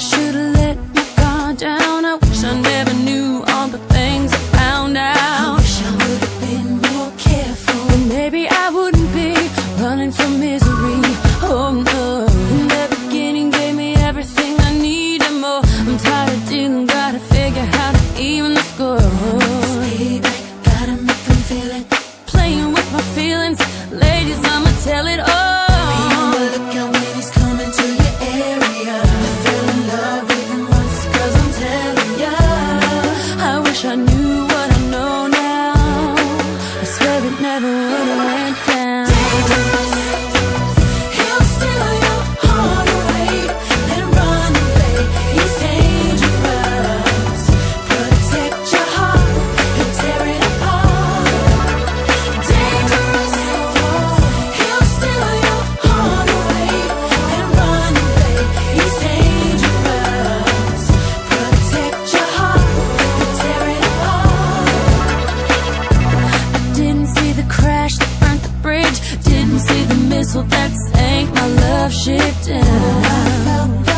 never should So that's ain't my love shit.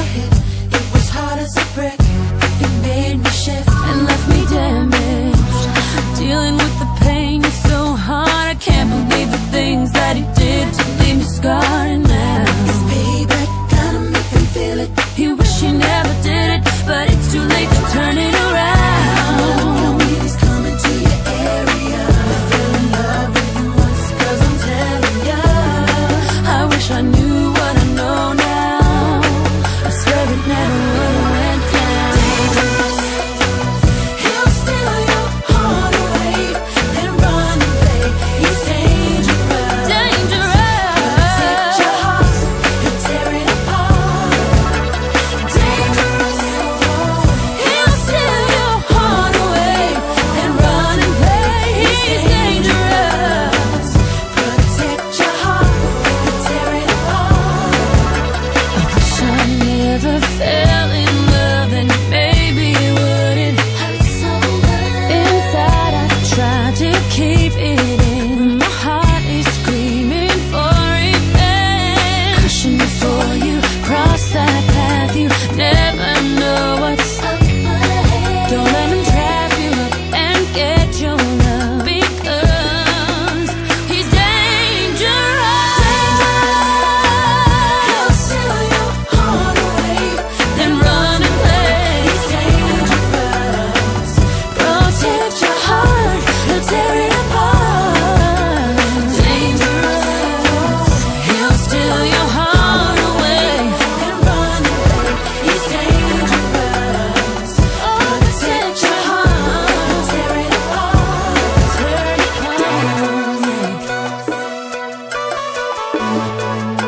keep it Música